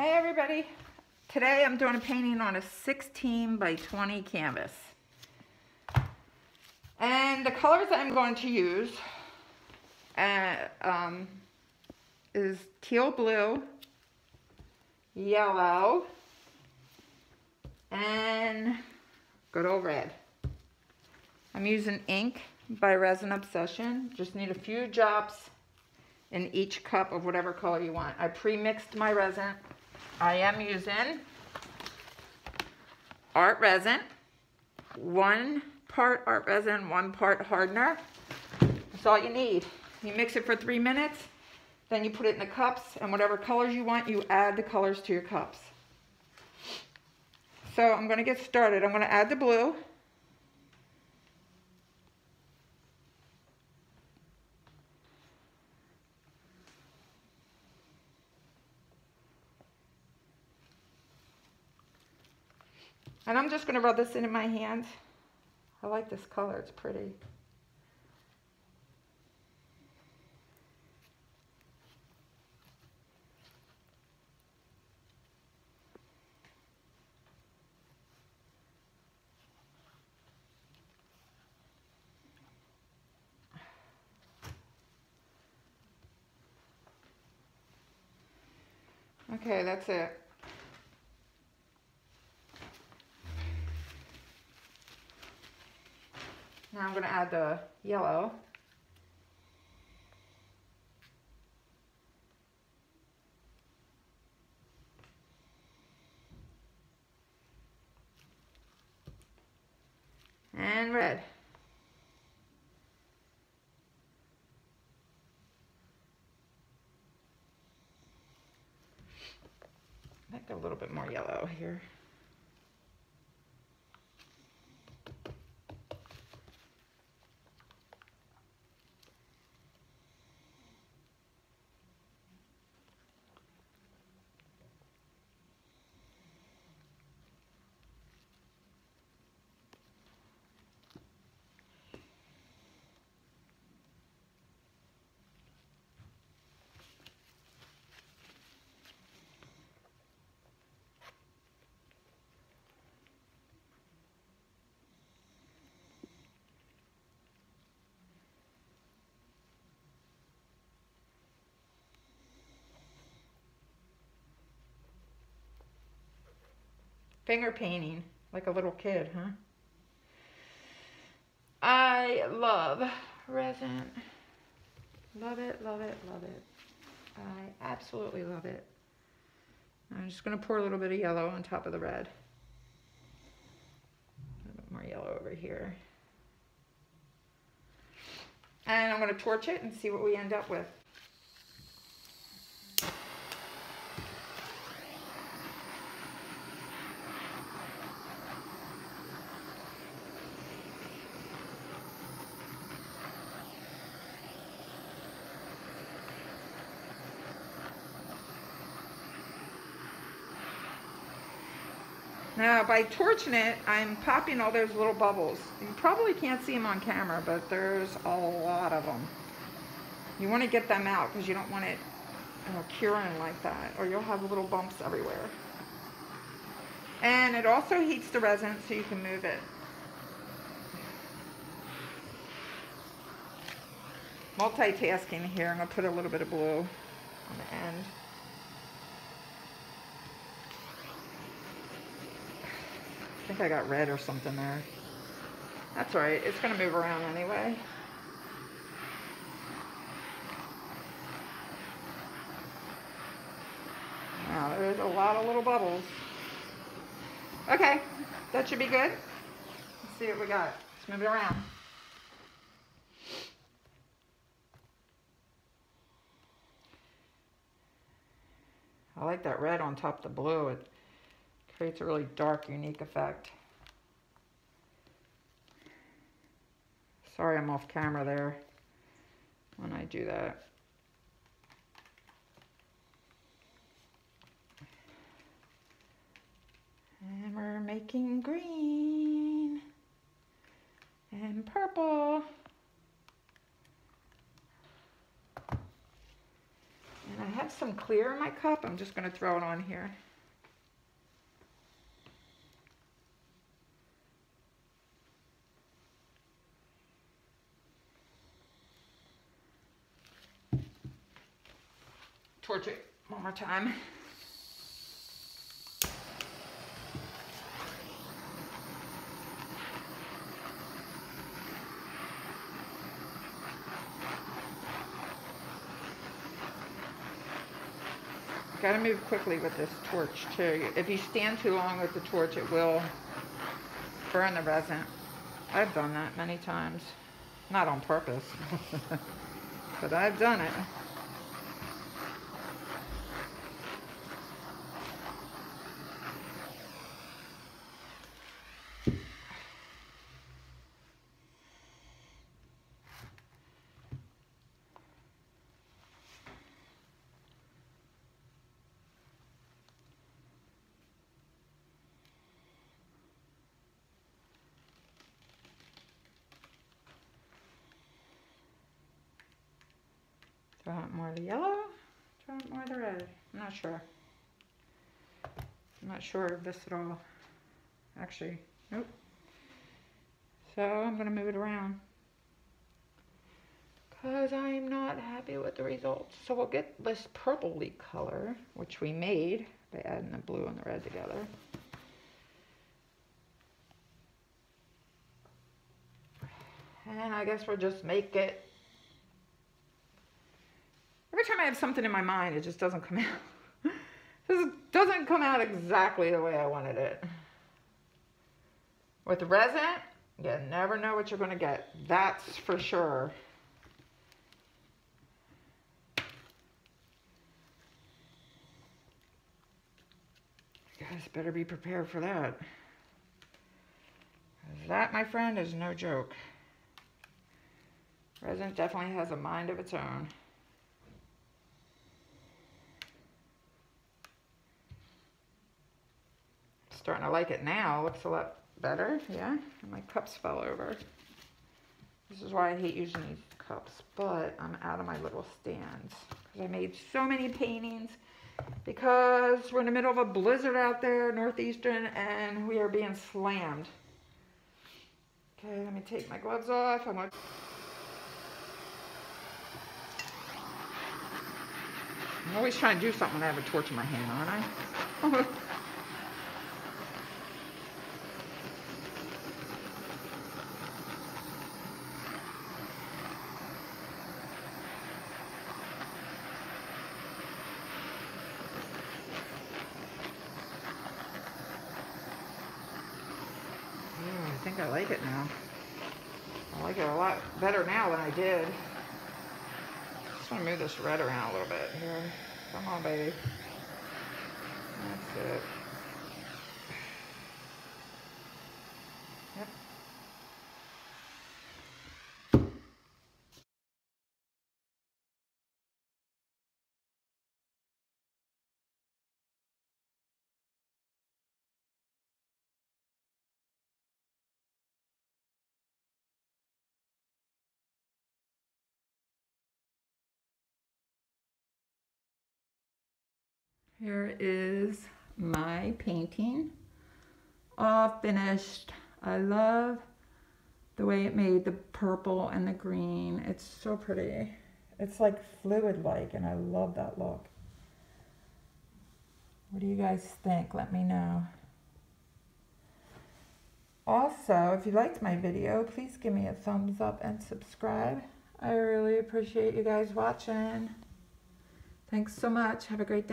Hey everybody. Today I'm doing a painting on a 16 by 20 canvas. And the colors I'm going to use uh, um, is teal blue, yellow, and good old red. I'm using ink by Resin Obsession. Just need a few drops in each cup of whatever color you want. I pre-mixed my resin. I am using art resin, one part art resin, one part hardener. That's all you need. You mix it for three minutes, then you put it in the cups, and whatever colors you want, you add the colors to your cups. So I'm gonna get started. I'm gonna add the blue. And I'm just gonna rub this into my hand. I like this color, it's pretty. Okay, that's it. Now I'm going to add the yellow. And red. A little bit more yellow here. Finger painting, like a little kid, huh? I love resin. Love it, love it, love it. I absolutely love it. I'm just going to pour a little bit of yellow on top of the red. A little bit more yellow over here. And I'm going to torch it and see what we end up with. Now by torching it, I'm popping all those little bubbles. You probably can't see them on camera, but there's a lot of them. You want to get them out because you don't want it you know, curing like that or you'll have little bumps everywhere. And it also heats the resin so you can move it. Multitasking here, I'm going to put a little bit of blue on the end. I got red or something there. That's all right. It's going to move around anyway. Now, there's a lot of little bubbles. Okay, that should be good. Let's see what we got. Let's move it around. I like that red on top of the blue. It creates a really dark, unique effect. Sorry I'm off camera there when I do that. And we're making green and purple. And I have some clear in my cup. I'm just going to throw it on here. Torch it one more time. Got to move quickly with this torch too. If you stand too long with the torch, it will burn the resin. I've done that many times. Not on purpose, but I've done it. I want more the yellow? I more the red? I'm not sure. I'm not sure of this at all. Actually, nope. So I'm going to move it around. Because I'm not happy with the results. So we'll get this purpley color, which we made by adding the blue and the red together. And I guess we'll just make it I have something in my mind, it just doesn't come out. this doesn't come out exactly the way I wanted it. With resin, you never know what you're going to get. That's for sure. You guys better be prepared for that. That, my friend, is no joke. Resin definitely has a mind of its own. Starting to like it now. Looks a lot better, yeah. And my cups fell over. This is why I hate using these cups, but I'm out of my little stands. Because I made so many paintings because we're in the middle of a blizzard out there, northeastern, and we are being slammed. Okay, let me take my gloves off. I'm going. I'm always trying to do something when I have a torch in my hand, aren't I? I think I like it now. I like it a lot better now than I did. Just want to move this red around a little bit here. Come on, baby. That's it. Here is my painting, all finished. I love the way it made the purple and the green. It's so pretty. It's like fluid-like, and I love that look. What do you guys think? Let me know. Also, if you liked my video, please give me a thumbs up and subscribe. I really appreciate you guys watching. Thanks so much. Have a great day.